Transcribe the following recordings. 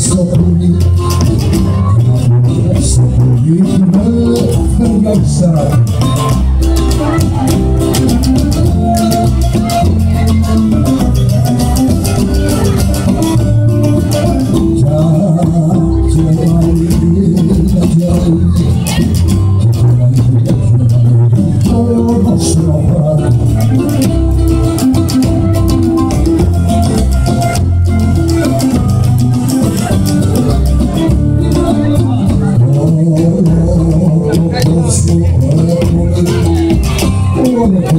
Sopra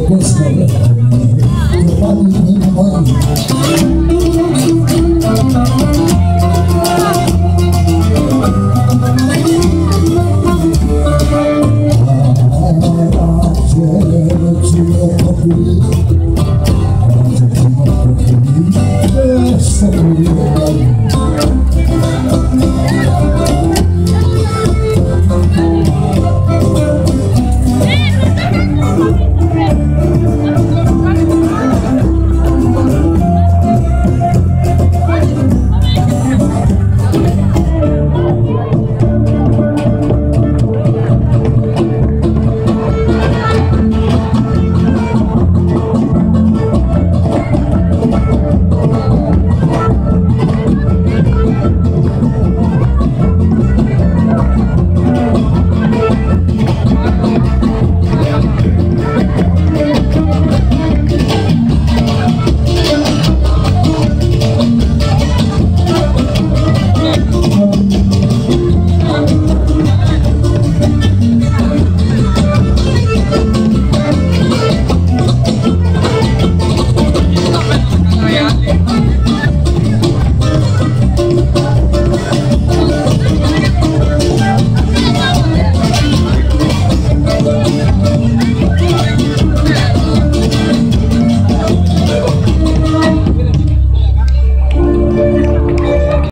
Thank you.